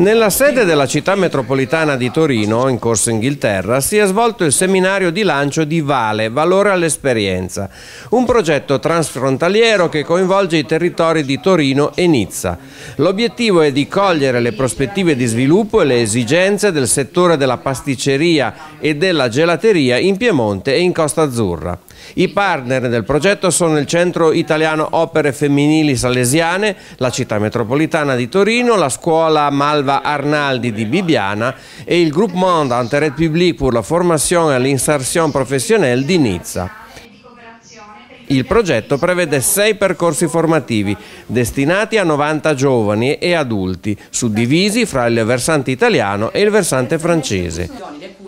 Nella sede della città metropolitana di Torino, in Corso Inghilterra, si è svolto il seminario di lancio di Vale, Valore all'Esperienza, un progetto transfrontaliero che coinvolge i territori di Torino e Nizza. L'obiettivo è di cogliere le prospettive di sviluppo e le esigenze del settore della pasticceria e della gelateria in Piemonte e in Costa Azzurra. I partner del progetto sono il Centro Italiano Opere Femminili Salesiane, la città metropolitana di Torino, la scuola Malva Arnaldi di Bibiana e il Groupe Monde Intérêt Public pour la Formation et l'Insertion Professionnelle di Nizza. Il progetto prevede sei percorsi formativi destinati a 90 giovani e adulti, suddivisi fra il versante italiano e il versante francese.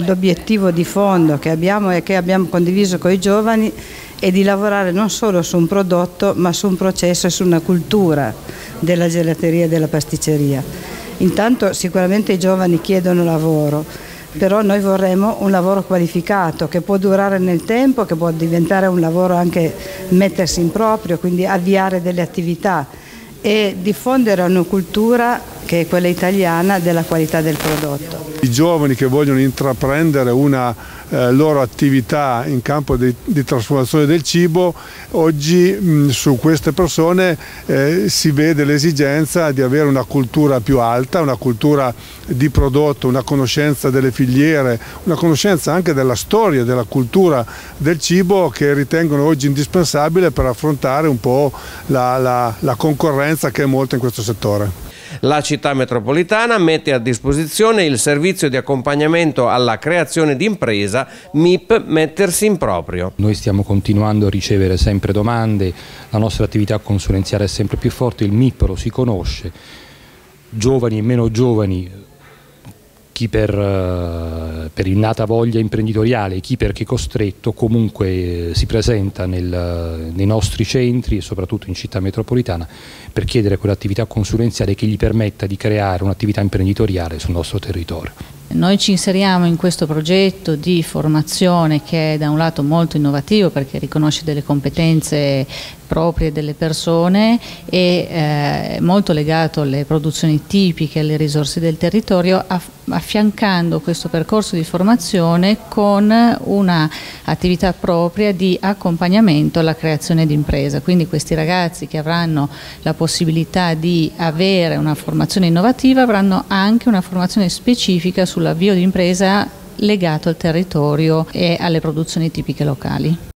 L'obiettivo di fondo che abbiamo e che abbiamo condiviso con i giovani è di lavorare non solo su un prodotto ma su un processo e su una cultura della gelateria e della pasticceria. Intanto sicuramente i giovani chiedono lavoro, però noi vorremmo un lavoro qualificato che può durare nel tempo, che può diventare un lavoro anche mettersi in proprio, quindi avviare delle attività e diffondere una cultura che è quella italiana della qualità del prodotto. I giovani che vogliono intraprendere una eh, loro attività in campo di, di, trasformazione del cibo, oggi mh, su queste persone eh, si vede l'esigenza di avere una cultura più alta, una cultura di prodotto, una conoscenza delle filiere, una conoscenza anche della storia, della cultura del cibo che ritengono oggi indispensabile per affrontare un po' la, la, la concorrenza che è molta in questo settore. La città metropolitana mette a disposizione il servizio di accompagnamento alla creazione di impresa MIP Mettersi in proprio. Noi stiamo continuando a ricevere sempre domande, la nostra attività consulenziale è sempre più forte, il MIP lo si conosce, giovani e meno giovani chi per, eh, per innata voglia imprenditoriale, chi perché costretto comunque eh, si presenta nel, nei nostri centri e soprattutto in città metropolitana per chiedere quell'attività consulenziale che gli permetta di creare un'attività imprenditoriale sul nostro territorio. Noi ci inseriamo in questo progetto di formazione che è da un lato molto innovativo perché riconosce delle competenze proprie delle persone e eh, molto legato alle produzioni tipiche, alle risorse del territorio, affiancando questo percorso di formazione con un'attività propria di accompagnamento alla creazione di impresa. Quindi questi ragazzi che avranno la possibilità di avere una formazione innovativa avranno anche una formazione specifica sull'avvio di impresa legato al territorio e alle produzioni tipiche locali.